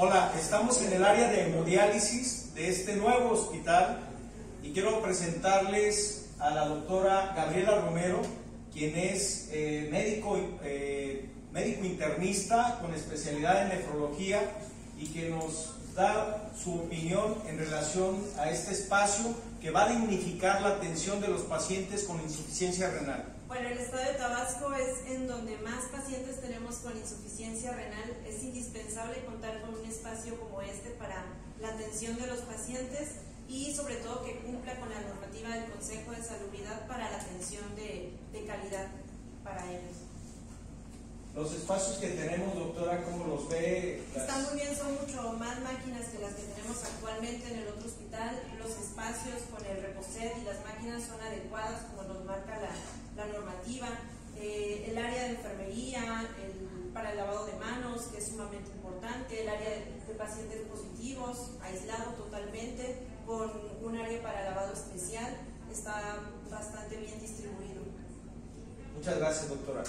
Hola, estamos en el área de hemodiálisis de este nuevo hospital y quiero presentarles a la doctora Gabriela Romero, quien es eh, médico, eh, médico internista con especialidad en nefrología y que nos da su opinión en relación a este espacio que va a dignificar la atención de los pacientes con insuficiencia renal. Bueno, el estado de Tabasco es en donde más pacientes tenemos con insuficiencia renal. Es indispensable contar con un espacio como este para la atención de los pacientes y sobre todo que cumpla con la normativa del Consejo de Salubridad para la atención de, de calidad para ellos. Los espacios que tenemos, doctora, ¿cómo los ve? Están muy bien, son mucho más máquinas que las que tenemos actualmente en el otro hospital. Los espacios con el reposet y las máquinas son adecuadas como nos marca la, la normativa. Eh, el área de enfermería, el, para el lavado de manos, que es sumamente importante, el área de, de pacientes positivos, aislado totalmente, con un área para lavado especial, está bastante bien distribuido. Muchas gracias, doctora.